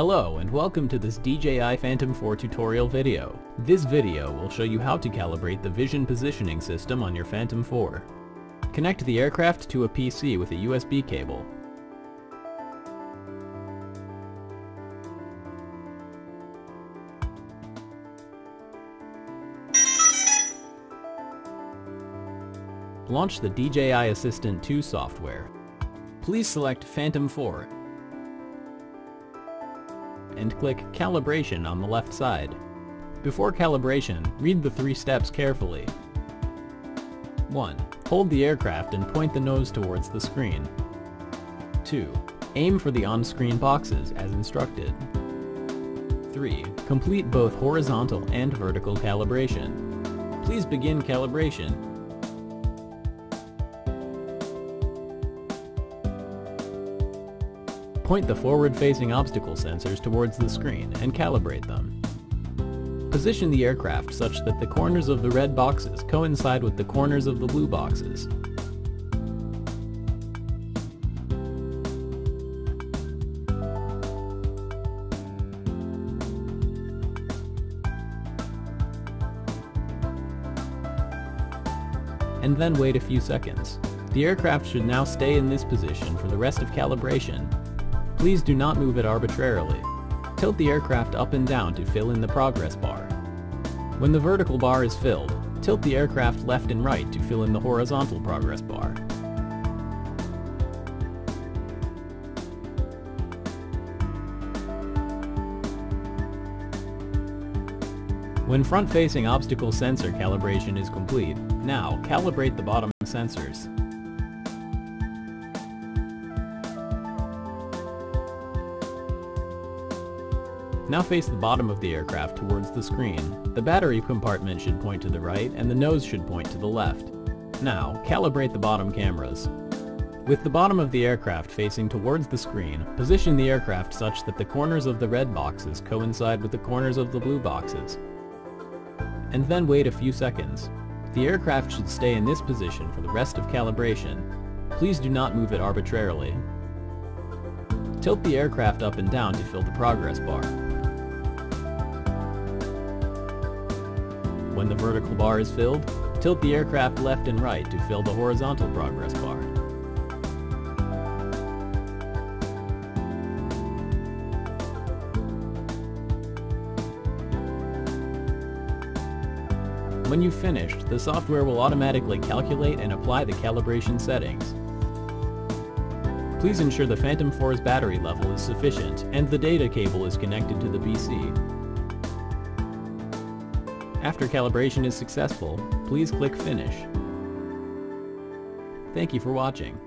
Hello and welcome to this DJI Phantom 4 tutorial video. This video will show you how to calibrate the vision positioning system on your Phantom 4. Connect the aircraft to a PC with a USB cable. Launch the DJI Assistant 2 software. Please select Phantom 4 and click Calibration on the left side. Before calibration, read the three steps carefully. 1. Hold the aircraft and point the nose towards the screen. 2. Aim for the on-screen boxes as instructed. 3. Complete both horizontal and vertical calibration. Please begin calibration Point the forward-facing obstacle sensors towards the screen and calibrate them. Position the aircraft such that the corners of the red boxes coincide with the corners of the blue boxes. And then wait a few seconds. The aircraft should now stay in this position for the rest of calibration Please do not move it arbitrarily. Tilt the aircraft up and down to fill in the progress bar. When the vertical bar is filled, tilt the aircraft left and right to fill in the horizontal progress bar. When front-facing obstacle sensor calibration is complete, now calibrate the bottom sensors. Now face the bottom of the aircraft towards the screen. The battery compartment should point to the right and the nose should point to the left. Now, calibrate the bottom cameras. With the bottom of the aircraft facing towards the screen, position the aircraft such that the corners of the red boxes coincide with the corners of the blue boxes. And then wait a few seconds. The aircraft should stay in this position for the rest of calibration. Please do not move it arbitrarily. Tilt the aircraft up and down to fill the progress bar. When the vertical bar is filled, tilt the aircraft left and right to fill the horizontal progress bar. When you've finished, the software will automatically calculate and apply the calibration settings. Please ensure the Phantom 4's battery level is sufficient and the data cable is connected to the PC. After calibration is successful, please click Finish. Thank you for watching.